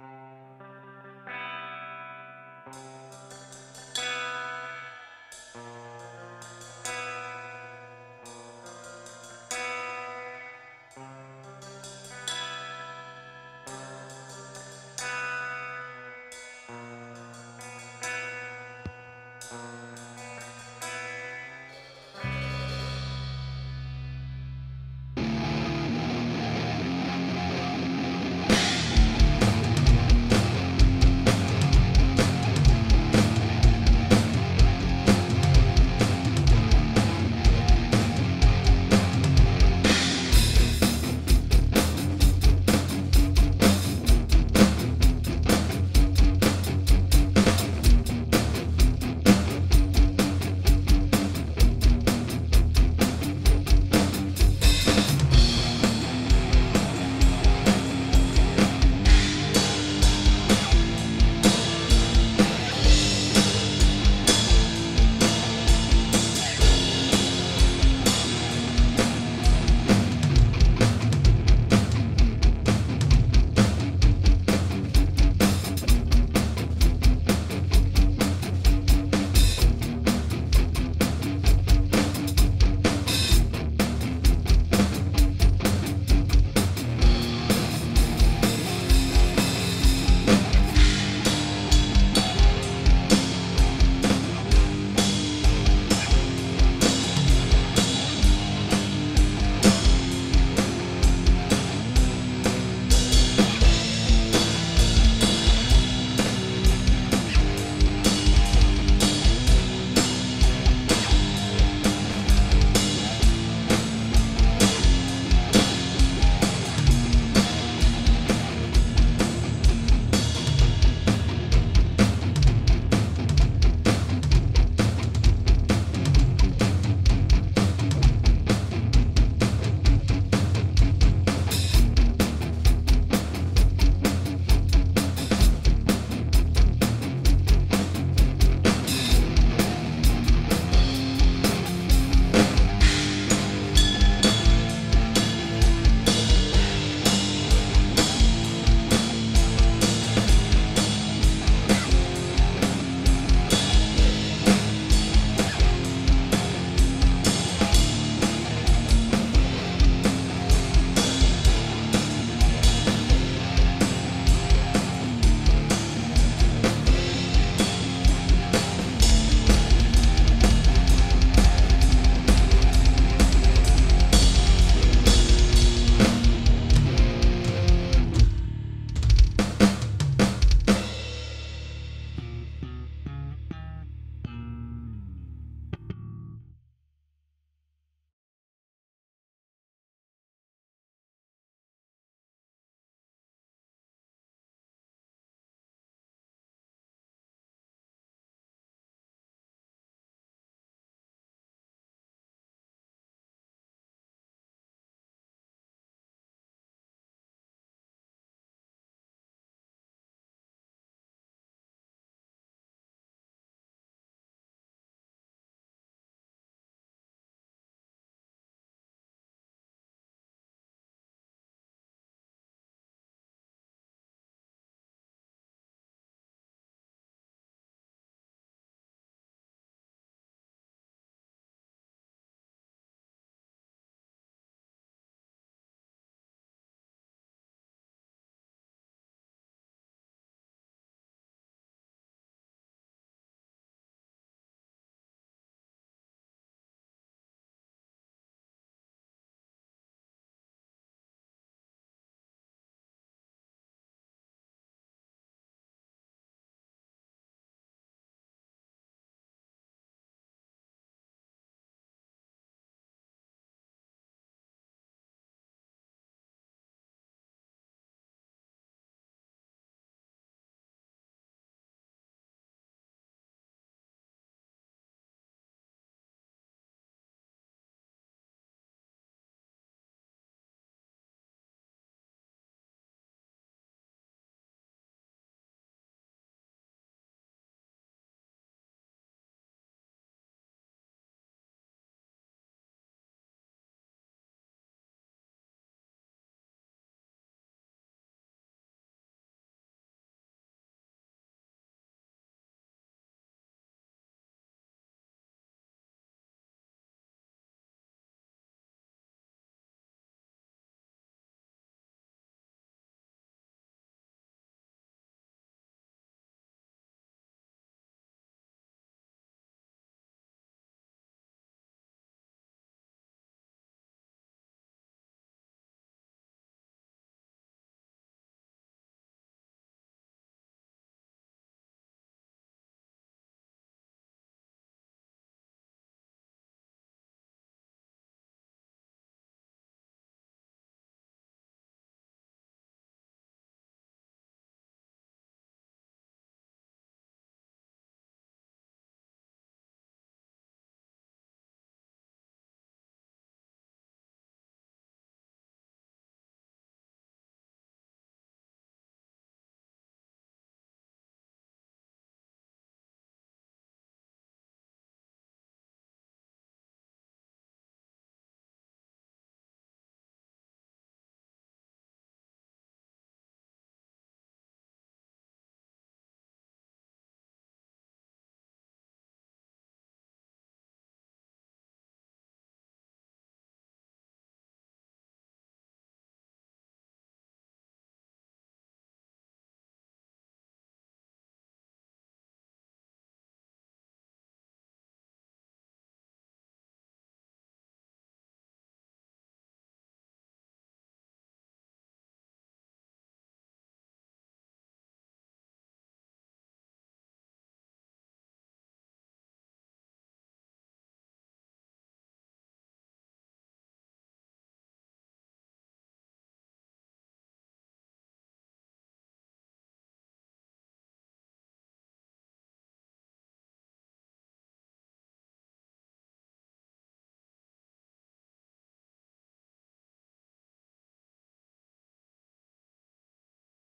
you